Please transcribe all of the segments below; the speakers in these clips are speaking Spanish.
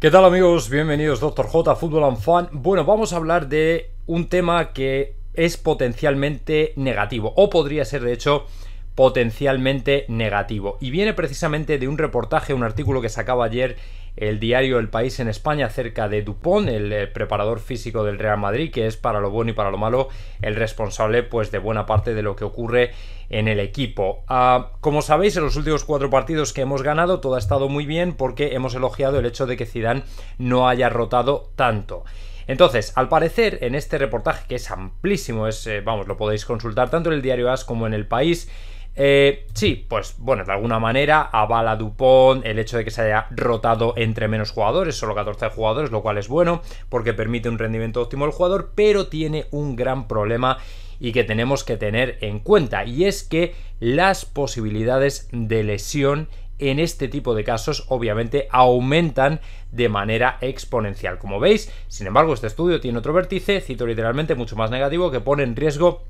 ¿Qué tal amigos? Bienvenidos Dr. J Fútbol and Fun. Bueno, vamos a hablar de un tema que es potencialmente negativo o podría ser de hecho potencialmente negativo y viene precisamente de un reportaje, un artículo que sacaba ayer el diario El País en España acerca de Dupont, el, preparador físico del Real Madrid, que es para lo bueno y para lo malo el responsable pues de buena parte de lo que ocurre en el equipo. Ah, como sabéis, en los últimos cuatro partidos que hemos ganado todo ha estado muy bien porque hemos elogiado el hecho de que Zidane no haya rotado tanto. Entonces, al parecer, en este reportaje, que es amplísimo, es, eh, vamos, lo podéis consultar tanto en el diario AS como en el país, eh, sí, pues bueno, de alguna manera avala Dupont el hecho de que se haya rotado entre menos jugadores, solo 14 jugadores, lo cual es bueno porque permite un rendimiento óptimo del jugador, pero tiene un gran problema y que tenemos que tener en cuenta y es que las posibilidades de lesión en este tipo de casos obviamente aumentan de manera exponencial. Como veis, sin embargo, este estudio tiene otro vértice, cito literalmente, mucho más negativo, que pone en riesgo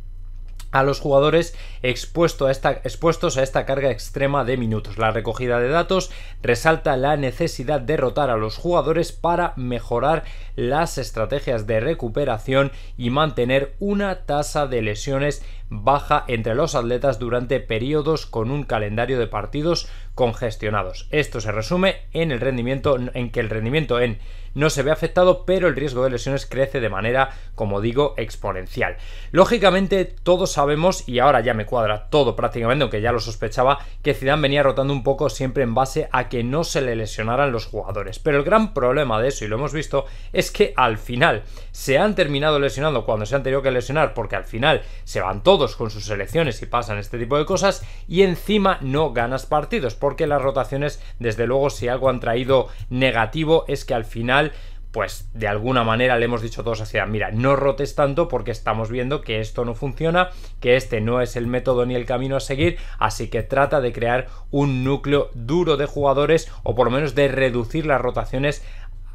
a los jugadores expuestos a, esta, expuestos a esta carga extrema de minutos. La recogida de datos resalta la necesidad de rotar a los jugadores para mejorar las estrategias de recuperación y mantener una tasa de lesiones baja entre los atletas durante periodos con un calendario de partidos congestionados. Esto se resume en el rendimiento en que el rendimiento en no se ve afectado, pero el riesgo de lesiones crece de manera, como digo, exponencial. Lógicamente, todos sabemos, y ahora ya me cuadra todo prácticamente, aunque ya lo sospechaba, que Zidane venía rotando un poco siempre en base a que no se le lesionaran los jugadores. Pero el gran problema de eso, y lo hemos visto, es que al final se han terminado lesionando cuando se han tenido que lesionar, porque al final se van todos con sus selecciones y pasan este tipo de cosas, y encima no ganas partidos, porque las rotaciones, desde luego, si algo han traído negativo, es que al final pues de alguna manera le hemos dicho todos hacia, mira, no rotes tanto porque estamos viendo que esto no funciona, que este no es el método ni el camino a seguir, así que trata de crear un núcleo duro de jugadores o por lo menos de reducir las rotaciones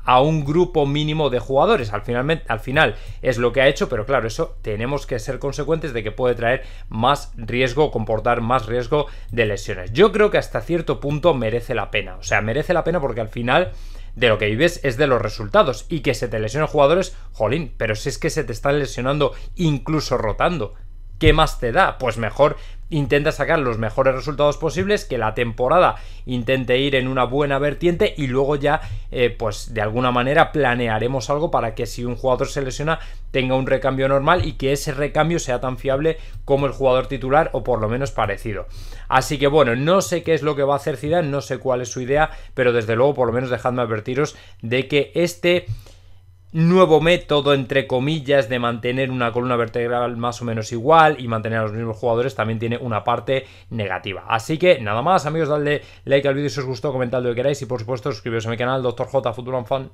a un grupo mínimo de jugadores. Al, al final es lo que ha hecho, pero claro, eso tenemos que ser consecuentes de que puede traer más riesgo, comportar más riesgo de lesiones. Yo creo que hasta cierto punto merece la pena. O sea, merece la pena porque al final de lo que vives es de los resultados y que se te lesionen jugadores, jolín, pero si es que se te están lesionando incluso rotando. ¿Qué más te da? Pues mejor intenta sacar los mejores resultados posibles, que la temporada intente ir en una buena vertiente y luego ya, eh, pues de alguna manera planearemos algo para que si un jugador se lesiona tenga un recambio normal y que ese recambio sea tan fiable como el jugador titular o por lo menos parecido. Así que bueno, no sé qué es lo que va a hacer Zidane, no sé cuál es su idea, pero desde luego por lo menos dejadme advertiros de que este nuevo método, entre comillas, de mantener una columna vertebral más o menos igual y mantener a los mismos jugadores también tiene una parte negativa. Así que nada más, amigos, dadle like al vídeo si os gustó, comentad lo que queráis y por supuesto suscribiros a mi canal, Dr. J Fútbol Fan.